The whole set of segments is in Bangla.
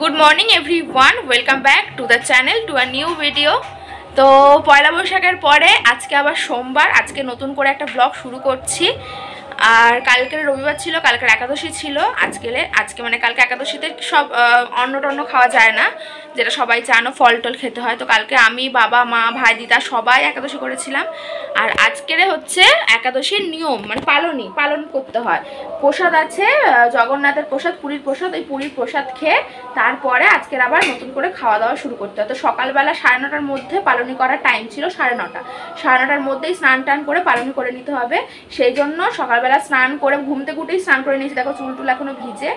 Good morning every one welcome back to the channel to a new video তো পয়লা বৈশাখের পরে আজকে আবার সোমবার, আজকে নতুন করে একটা ব্লগ শুরু করছি। আর কালকের রবিবার ছিল, কালকের একাদশী ছিল। আজকে আজকে মানে কালকে একাদশীতে সব অন্ন টন্ন খাওয়া যায় না, যেটা সবাই জানো ফল টল খেতে হয়। তো কালকে আমি, বাবা, মা, ভাই, দিদা সবাই একাদশী করেছিলাম। আর আজকের হচ্ছে একাদশীর নিয়ম মানে পালনই, পালন করতে হয়। প্রসাদ আছে জগন্নাথের প্রসাদ, পুরীর প্রসাদ, ওই পুরীর প্রসাদ খেয়ে তারপরে আজকের আবার নতুন করে খাওয়া দাওয়া শুরু করতে হয়। তো সকালবেলা সাড়ে নটার মধ্যে পালনি করার টাইম ছিল সাড়ে নটা। সাড়ে নটার মধ্যেই স্নান টান করে পালনি করে নিতে হবে। সেই জন্য সকালবেলা স্নান করে ঘুম থেকে উঠেই স্নান করে নিয়েছি। দেখো চুল টুল এখনও ভিজে।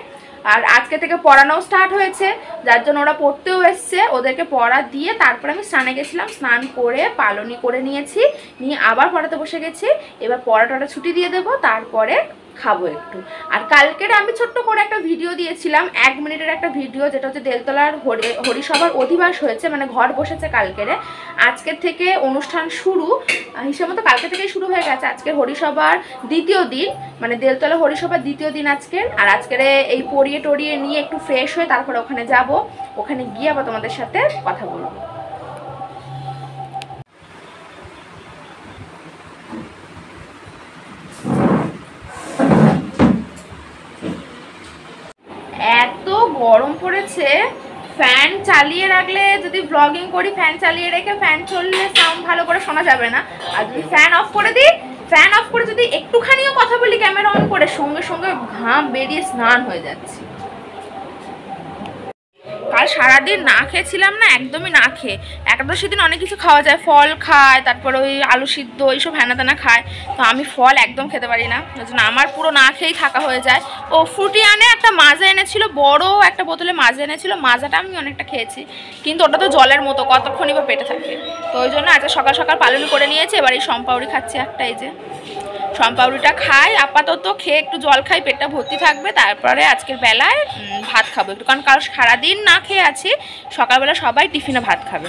আর আজকে থেকে পড়ানোও স্টার্ট হয়েছে। যার জন্য ওরা পড়তেও এসছে। ওদেরকে পড়া দিয়ে তারপরে আমি স্নানে গেছিলাম। স্নান করে পালনি করে নিয়েছি। নিয়ে আবার পড়াতে বসে গেছি। এবার পড়াটা ছুটি দিয়ে দেবো। তারপরে খাব একটু। আর কালকের আমি ছোট্ট করে একটা ভিডিও দিয়েছিলাম, এক মিনিটের একটা ভিডিও যেটা হচ্ছে দেলতলার হরি, হরিসভার অধিবাস হয়েছে মানে ঘর বসেছে কালকেরে। আজকের থেকে অনুষ্ঠান শুরু হিসেব মতো কালকে থেকেই শুরু হয়ে গেছে। আজকে হরিসভার দ্বিতীয় দিন মানে দেলতলা হরিসভার দ্বিতীয় দিন আজকের। আর আজকের এই পরিয়ে টরিয়ে নিয়ে একটু ফ্রেশ হয়ে তারপরে ওখানে যাব। ওখানে গিয়ে আবার তোমাদের সাথে কথা বলব এত গরম পড়েছে ফ্যান চালিয়ে রাখলে যদি ব্লগিং করি, ফ্যান চালিয়ে রেখে ফ্যান চললে সাউন্ড ভালো করে শোনা যাবে না। আর যদি ফ্যান অফ করে দিই ফ্যান অফ করে যদি একটুখানিও কথা বলি ক্যামেরা অন করে সঙ্গে সঙ্গে ঘাম বেরিয়ে স্নান হয়ে যাচ্ছে। কাল সারাদিন না খেয়েছিলাম না, একদমই না খেয়ে। একাদশী দিন অনেক কিছু খাওয়া যায়। ফল খায়, তারপর ওই আলু সিদ্ধ, এইসব হ্যানা তেনা খায়। তো আমি ফল একদম খেতে পারি না। ওই জন্য আমার পুরো না খেয়েই থাকা হয়ে যায়। ও ফ্রুটি আনে একটা মাজা এনেছিল, বড় একটা বোতলে মাজা এনেছিল। মাজাটা আমি অনেকটা খেয়েছি। কিন্তু ওটা তো জলের মতো, কতক্ষণই বা পেটে থাকে। তো ওই জন্য আজকে সকাল সকাল পালন করে নিয়েছি, এবার এই সম্পাউরি খাচ্ছি একটা, এই যে। সম্পাউরিটা খাই, আপাতত খেয়ে একটু জল খাই, পেটটা ভর্তি থাকবে, তারপরে আজকের বেলায় ভাত খাব। একটু কারণ কাল সারাদিন না খেয়ে আছি, সকালবেলা সবাই টিফিনে ভাত খাবে।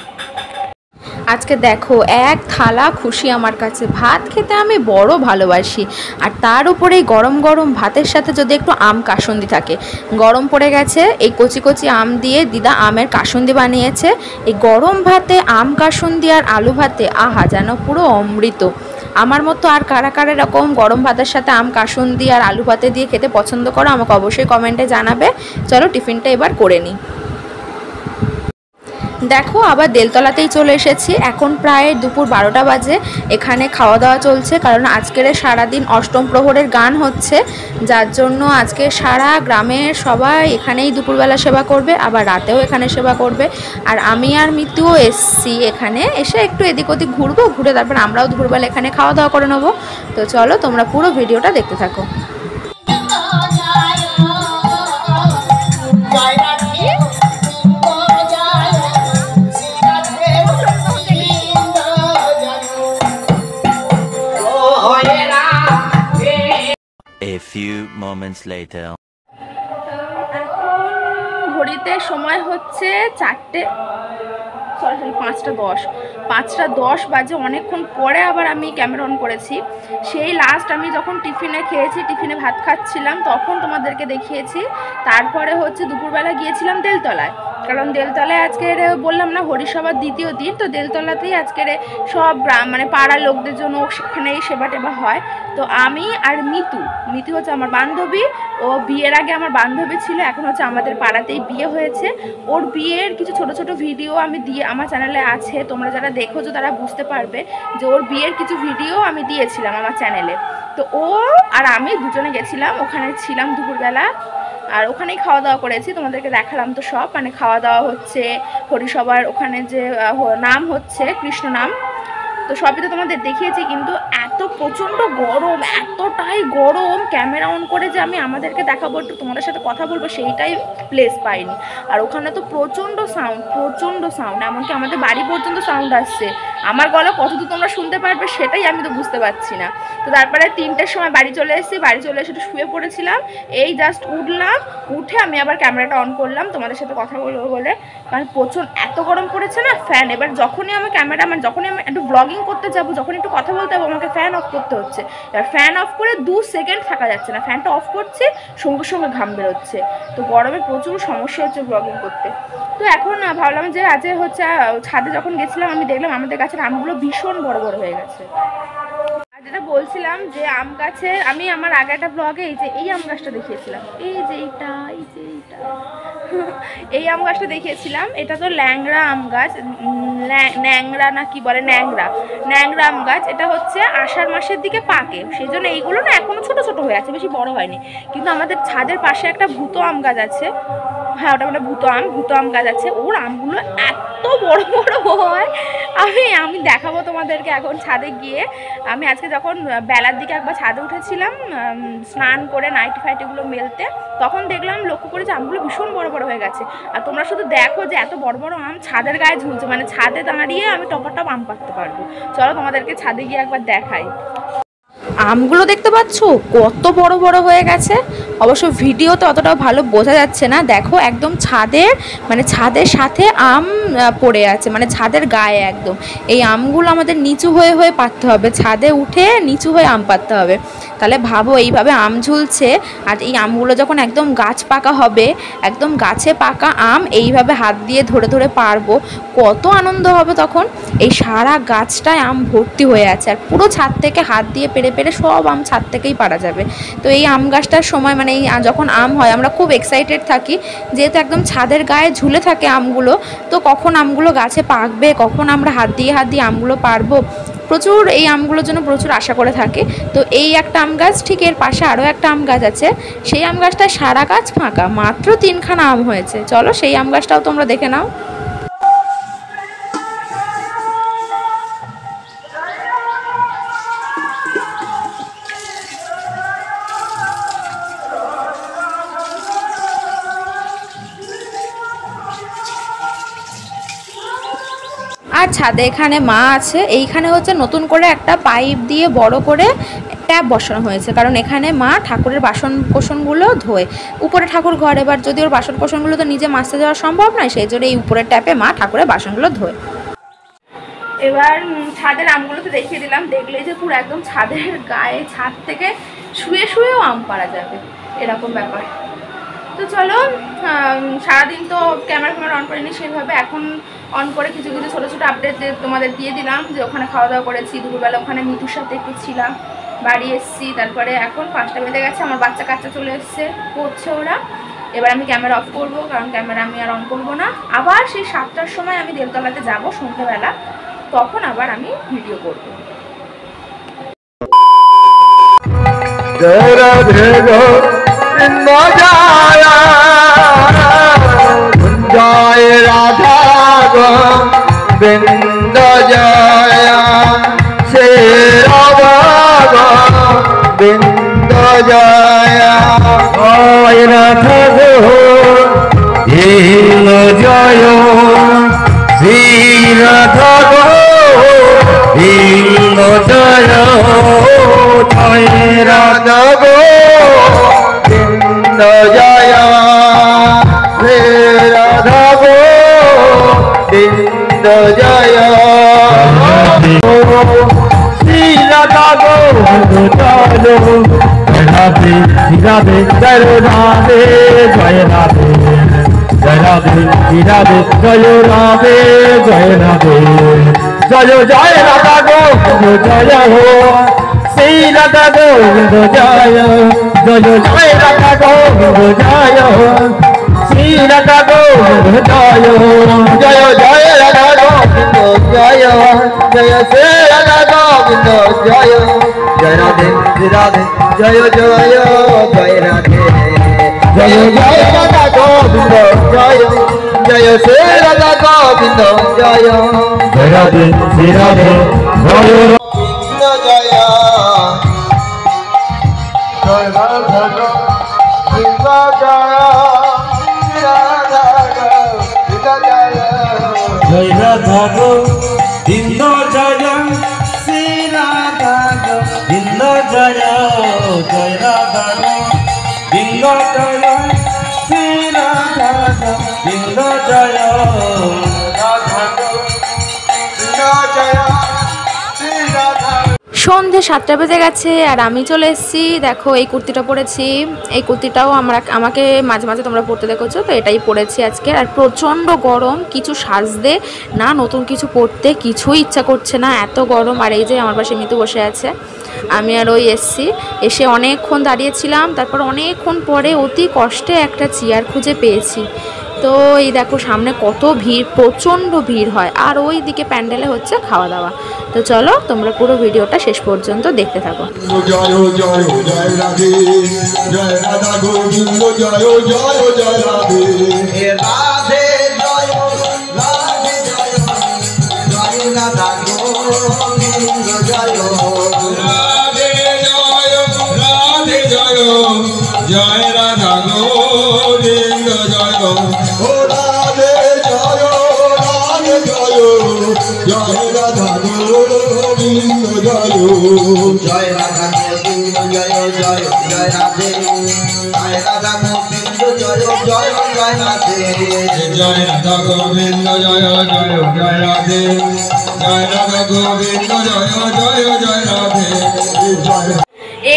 আজকে দেখো, এক থালা খুশি আমার কাছে। ভাত খেতে আমি বড় ভালোবাসি। আর তার উপরে গরম গরম ভাতের সাথে যদি একটু আম কাসন্দি থাকে। গরম পড়ে গেছে, এই কচি কচি আম দিয়ে দিদা আমের কাসন্দি বানিয়েছে। এই গরম ভাতে আম কাসন্দি আর আলু ভাতে, আহা, যেন পুরো অমৃত। আমার মতো আর কারা কারা এরকম গরম ভাতের সাথে আম, কাসুন দিয়ে আর আলু ভাতে দিয়ে খেতে পছন্দ করো, আমাকে অবশ্যই কমেন্টে জানাবে। চলো টিফিনটা এবার করে নিই। দেখো, আবার দেলতলাতেই চলে এসেছি। এখন প্রায় দুপুর বারোটা বাজে। এখানে খাওয়া দাওয়া চলছে, কারণ আজকের সারাদিন অষ্টম প্রহরের গান হচ্ছে। যার জন্য আজকে সারা গ্রামের সবাই এখানেই দুপুরবেলা সেবা করবে, আবার রাতেও এখানে সেবা করবে। আর আমি আর মিতুও এসছি এখানে, এসে একটু এদিক ওদিক ঘুরবো, ঘুরে তারপর আমরাও দুপুরবেলা এখানে খাওয়া দাওয়া করে নেব। তো চলো, তোমরা পুরো ভিডিওটা দেখতে থাকো। Few moments later. ঘড়িতে সময় হচ্ছে চারটে সরি সরি পাঁচটা দশ। পাঁচটা দশ বাজে, অনেকক্ষণ পরে আবার আমি ক্যামেরা অন করেছি। সেই লাস্ট আমি যখন টিফিনে খেয়েছি, টিফিনে ভাত খাচ্ছিলাম, তখন তোমাদেরকে দেখিয়েছি। তারপরে হচ্ছে দুপুরবেলা গিয়েছিলাম দেলতলায় কারণ দেলতলায় আজকের বললাম না, হরিসভার দ্বিতীয় দিন, তো দেলতলাতেই আজকের সব গ্রাম মানে পাড়ার লোকদের জন্য সেখানেই সেবা টেবা হয়। তো আমি আর মিতু মিতু হচ্ছে আমার বান্ধবী, ও বিয়ের আগে আমার বান্ধবী ছিল, এখন হচ্ছে আমাদের পাড়াতেই বিয়ে হয়েছে। ওর বিয়ের কিছু ছোট ছোট ভিডিও আমি দিয়ে, আমার চ্যানেলে আছে, তোমরা যারা দেখোছো তারা বুঝতে পারবে যে ওর বিয়ের কিছু ভিডিও আমি দিয়েছিলাম আমার চ্যানেলে। তো ও আর আমি দুজনে গেছিলাম, ওখানে ছিলাম দুপুরবেলা। আর ওখানেই খাওয়া দাওয়া করেছি, তোমাদেরকে দেখালাম তো সব। মানে খাওয়া দাওয়া হচ্ছে হরিসভার ওখানে যে নাম হচ্ছে, কৃষ্ণ নাম। তো সবই তো তোমাদের দেখিয়েছি, কিন্তু এত প্রচণ্ড গরম, এতটাই গরম। ক্যামেরা অন করে যে আমি আমাদেরকে দেখাবো, একটু তোমাদের সাথে কথা বলব, সেইটাই প্লেস পাইনি। আর ওখানে তো প্রচণ্ড সাউন্ড প্রচণ্ড সাউন্ড এমনকি আমাদের বাড়ি পর্যন্ত সাউন্ড আসছে। আমার গলা কতদূর তোমরা শুনতে পারবে সেটাই আমি তো বুঝতে পারছি না। তো তারপরে তিনটের সময় বাড়ি চলে এসেছি, বাড়ি চলে এসে শুয়ে পড়েছিলাম। এই জাস্ট উঠলাম, উঠে আমি আবার ক্যামেরাটা অন করলাম, তোমাদের সাথে কথা বলব বলে। কারণ প্রচুর এত গরম পড়েছে না ফ্যান এবার যখনই আমি ক্যামেরা মানে যখনই আমি একটু ব্লগিং করতে যাব যখন একটু কথা বলতে যাব, আমাকে ফ্যান অফ করতে হচ্ছে। এবার ফ্যান অফ করে দু সেকেন্ড থাকা যাচ্ছে না ফ্যানটা অফ করছে, সঙ্গে সঙ্গে ঘাম বেরোচ্ছে। তো গরমে প্রচুর সমস্যা হচ্ছে ব্লগিং করতে। তো এখন, ভাবলাম যে আজ হচ্ছে ছাদে যখন গেছিলাম, আমি দেখলাম আমাদের গাছের আমগুলো ভীষণ বড় বড় হয়ে গেছে। আর যেটা বলছিলাম যে আম গাছে আমি আমার আগে একটা ব্লগে এই যে এই আম গাছটা দেখিয়েছিলাম। এই যে এইটা, এই যে এইটা। এই আম গাছটা দেখিয়েছিলাম। এটা তো ল্যাংড়া আম গাছ ন্যাংরা না কি বলে ন্যাংরা ন্যাংরা আম গাছ, এটা হচ্ছে আষাঢ় মাসের দিকে পাকে। সেই জন্য এইগুলো না এখনও ছোট ছোট হয়ে আছে, বেশি বড় হয়নি। কিন্তু আমাদের ছাদের পাশে একটা ভূত আম গাছ আছে হ্যাঁ ওটা মানে ভূতো আম ভূতো আম গাছ আছে। ওর আমগুলো এত বড় বড় হয়। আমি আমি দেখাবো তোমাদেরকে এখন ছাদে গিয়ে। আমি আজকে যখন বেলার দিকে একবার ছাদে উঠেছিলাম স্নান করে নাইটি ফাইটিগুলো মেলতে, তখন দেখলাম লক্ষ্য করে যে আমগুলো ভীষণ বড় বড় হয়ে গেছে। আর তোমরা শুধু দেখো যে এত বড় বড় আম ছাদের গায়ে ঝুলছে। মানে ছাদে দাঁড়িয়ে আমি টপর টপ আম পাড়তে পারব। চলো তোমাদেরকে ছাদে গিয়ে একবার দেখাই। আমগুলো দেখতে পাচ্ছ? কত বড় বড় হয়ে গেছে। অবশ্য ভিডিও তো অতটাও ভালো বোঝা যাচ্ছে না। দেখো একদম ছাদের মানে ছাদের সাথে আম পড়ে আছে মানে ছাদের গায়ে একদম। এই আমগুলো আমাদের নিচু হয়ে হয়ে পাততে হবে। ছাদে উঠে নিচু হয়ে আম পাততে হবে। তাহলে ভাবো এইভাবে আম ঝুলছে আর এই আমগুলো যখন একদম গাছ পাকা হবে, একদম গাছে পাকা আম, এইভাবে হাত দিয়ে ধরে ধরে পারব। কত আনন্দ হবে তখন। এই সারা গাছটায় আম ভর্তি হয়ে আছে আর পুরো ছাদ থেকে হাত দিয়ে পেরে পেরে সব আম ছাদ থেকেই পারা যাবে। তো এই আম গাছটার সময় মানে এই যখন আম হয়, আমরা খুব এক্সাইটেড থাকি। যেহেতু একদম ছাদের গায়ে ঝুলে থাকে আমগুলো, তো কখন আমগুলো গাছে পাকবে, কখন আমরা হাত দিয়ে হাত দিয়ে আমগুলো পারব প্রচুর এই আমগুলোর জন্য প্রচুর আশা করে থাকে। তো এই একটা আম গাছ, ঠিক এর পাশে আরও একটা আম গাছ আছে। সেই আম গাছটা সারা গাছ ফাঁকা, মাত্র তিনখানা আম হয়েছে। চলো সেই আম গাছটাও তোমরা দেখে নাও। ছাদে এখানে মা আছে। এইখানে হচ্ছে নতুন করে একটা পাইপ দিয়ে বড় করে ট্যাপ বসানো হয়েছে। কারণ এখানে মা ঠাকুরের বাসন কোসনগুলো ধোয়। উপরে ঠাকুর ঘর, এবার যদি ওর বাসন কোসনগুলো তো নিজে মাজতে যাওয়া সম্ভব নয়, সেই জন্য এই উপরের ট্যাপে মা ঠাকুরের বাসনগুলো ধোয়। এবার ছাদের আমগুলো তো দেখিয়ে দিলাম। দেখলে যে পুরো একদম ছাদের গায়ে, ছাদ থেকে শুয়ে শুয়েও আম পারা যাবে। এরকম ব্যাপার। তো চলো সারাদিন তো ক্যামেরা ফ্যামেরা অন করিনি, সেভাবে এখন অন করে কিছু কিছু ছোটো ছোটো আপডেট তোমাদের দিয়ে দিলাম যে ওখানে খাওয়া দাওয়া করেছি, দুপুরবেলা ওখানে মিঠুর সাথে একটু ছিলাম, বাড়ি এসেছি, তারপরে এখন পাঁচটা বেজে গেছে, আমার বাচ্চা কাচ্চা চলে এসছে, পড়ছে ওরা। এবার আমি ক্যামেরা অফ করব, কারণ ক্যামেরা আমি আর অন করব না। আবার সেই সাতটার সময় আমি দেলতলাতে যাব সন্ধ্যেবেলা তখন আবার আমি ভিডিও করব। জয় রাধে জয়। জয় রাধা গোবিন্দ জয়। শ্রী রাধা গোবিন্দ জয়। জয় রাধা গোবিন্দ জয়। হে রাধা গোবিন্দ জয়। শ্রী রাধা গোবিন্দ জয়। রাধে রাধে জয় রাধে জয় রাধে জয় রাধে রাধে জয় রাধে জয় রাধে জয় জয় রাধা গোবিন্দ জয় হো সেই রাধা গোবিন্দ জয় জয় জয় রাধা গোবিন্দ জয় শ্রী রাধা গোবিন্দ জয় জয় জয় রাধা গোবিন্দ জয় জয় শ্রী রাধা গোবিন্দ জয় জয় রাধে রাধে জয় জয় জয় রাধে জয় জয় রাধা গোবিন্দ জয় জয় শ্রী রাধা গোবিন্দ জয় জয় রাধে শ্রী রাধে জয় গোবিন্দ জয় জয় রাধা গোবিন্দ জয় শ্রী রাধা গোবিন্দ জয় জয় রাধা গোবিন্দ সন্ধে সাতটা বেজে গেছে আর আমি চলে এসেছি। দেখো, এই কুর্তিটা পরেছি। এই কুর্তিটাও আমরা আমাকে মাঝে মাঝে তোমরা পরতে দেখেছ, তো এটাই পরেছি আজকে। আর প্রচণ্ড গরম, কিছু সাজতে, না নতুন কিছু পরতে কিছুই ইচ্ছা করছে না, এত গরম। আর এই যে আমার পাশে মিতু বসে আছে, আমি আর ওই এসছি। এসে অনেকক্ষণ দাঁড়িয়েছিলাম, তারপর অনেকক্ষণ পরে অতি কষ্টে একটা চেয়ার খুঁজে পেয়েছি। তো এই দেখো সামনে কত ভিড় প্রচণ্ড ভিড় হয়। আর ওই দিকে প্যান্ডেলে হচ্ছে খাওয়া দাওয়া তো চলো তোমরা পুরো ভিডিওটা শেষ পর্যন্ত দেখতে থাকো। জয় জয় জয় রাধে জয় জয় রাধা জয় গোবিন্দ, জয় জয় রাধে জয় রাধা। গোবিন্দ জয় জয় জয় রাধে জয় রাধা গোবিন্দ, জয় জয় জয় রাধে।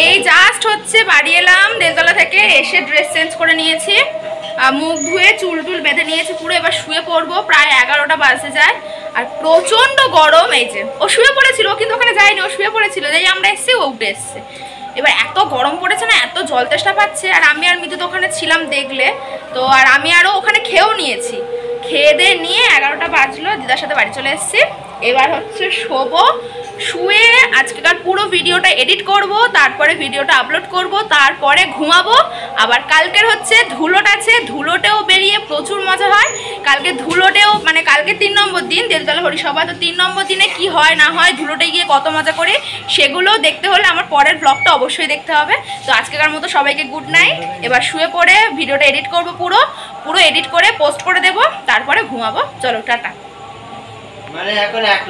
এই জাস্ট হচ্ছে বাড়ি এলাম, দেলতলা থেকে এসে ড্রেস চেঞ্জ করে নিয়েছি। মুখ ধুয়ে চুল টুল বেঁধে নিয়েছি, পুরো এবার শুয়ে পড়ব, প্রায় এগারোটা বাজতে যায়। আর প্রচণ্ড গরম এই যে। ও শুয়ে পড়েছিল, কিন্তু ওখানে যায়নি, ও শুয়ে পড়েছিল। যেই আমরা এসছি, ও উঠে এসছে। এবার এত গরম পড়েছে না, এত জল তেষ্টা পাচ্ছে, আর আমি আর মিতু তো ওখানে ছিলাম দেখলে। তো আর আমি আরও ওখানে খেয়েও নিয়েছি। খেয়ে দিয়ে নিয়ে এগারোটা বাজলো, দিদার সাথে বাড়ি চলে এসেছি। এবার হচ্ছে শোবো। শুয়ে আজকেকার পুরো ভিডিওটা এডিট করব, তারপরে ভিডিওটা আপলোড করব, তারপরে ঘুমাবো। আবার কালকের হচ্ছে ধুলোট আছে, ধুলোটেও বেরিয়ে প্রচুর মজা হয়। কালকে ধুলোটেও মানে কালকে তিন নম্বর দিন দেলতলা হরিসভা তো তিন নম্বর দিনে কি হয়, না হয়, ধুলোটে গিয়ে কত মজা করে, সেগুলো দেখতে হলে আমার পরের ব্লগটা অবশ্যই দেখতে হবে। তো আজকেকার মতো সবাইকে গুড নাইট এবার শুয়ে পড়ে ভিডিওটা এডিট করব পুরো। পুরো এডিট করে পোস্ট করে দেব, তারপরে ঘুমাবো। চলো, টাটা। মানে এখন এক